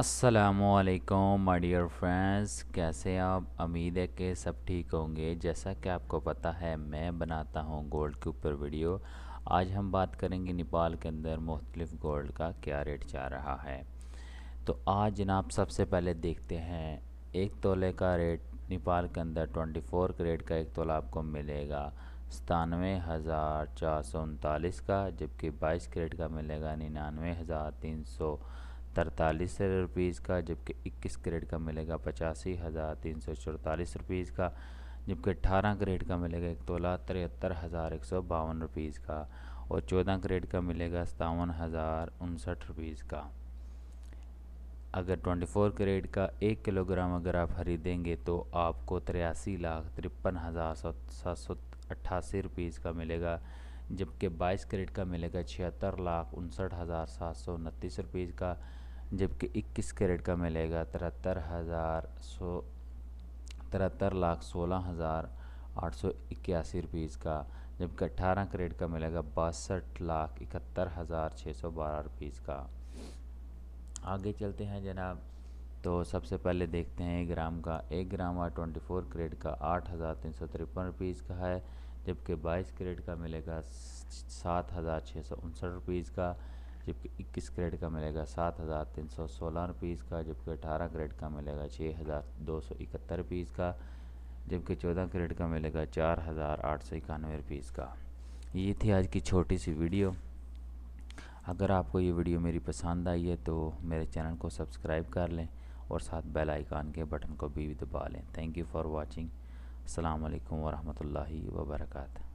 असलकम my dear friends कैसे आप? उम्मीद है कि सब ठीक होंगे। जैसा कि आपको पता है, मैं बनाता हूँ गोल्ड के ऊपर वीडियो आज हम बात करेंगे नेपाल के अंदर मुख्तलिफ़ गोल्ड का क्या रेट जा रहा है। तो आज जनाब सबसे पहले देखते हैं, एक तोले का रेट नेपाल के अंदर 24 करेट का एक तोला आपको मिलेगा। सतानवे हज़ार चार सौ उनतालीस का, जबकि बाईस करेट का मिलेगा निन्यानवे हज़ार तीन सौ तरतालीस रुपीज़ का, जबकि इक्कीस करेट का मिलेगा पचासी हज़ार तीन सौ चौतालीस रुपीज़ का, जबकि अठारह करेट का मिलेगा एक तोला तिहत्तर हज़ार एक सौ बावन रुपीज़ का, और चौदह करेट का मिलेगा सतावन हज़ार उनसठ रुपीज़ का। अगर 24 करेट का एक किलोग्राम अगर आप ख़रीदेंगे तो आपको तिरासी लाख तिरपन हज़ार सात सौ अट्ठासी रुपीज़ का मिलेगा जबकि 22 करेट का मिलेगा छिहत्तर लाख उनसठ हज़ार सात सौ उनतीस रुपीज़ का, जबकि 21 कैरेट का मिलेगा तिहत्तर हज़ार सौ, तिहत्तर लाख सोलह हज़ार आठ सौ इक्यासी रुपीज़ का, जबकि अट्ठारह कैरेट का मिलेगा बासठ लाख इकहत्तर हज़ार छः सौ बारह रुपीज़ का। आगे चलते हैं जनाब तो सबसे पहले देखते हैं एक ग्राम का, एक ग्राम और ट्वेंटी फोर क्रेड का आठ हज़ार तीन सौ तिरपन रुपीज़ का है। जबकि बाईस क्रेड का मिलेगा सात हज़ार छः सौ उनसठ रुपीज़ का, जबकि इक्कीस क्रेड का मिलेगा सात हज़ार तीन सौ सोलह रुपीज़ का, जबकि अठारह क्रेड का मिलेगा छः हज़ार दो सौ इकहत्तर रुपीज़ का, जबकि चौदह क्रेड का मिलेगा चार हज़ार आठ सौ इक्यानवे रुपीज़ का। ये थी आज की छोटी सी वीडियो। अगर आपको ये वीडियो मेरी पसंद आई है तो मेरे चैनल को सब्सक्राइब कर लें और साथ बेल आइकान के बटन को भी दबा लें। Thank you for watching. अल्लाम वरहमल वर्का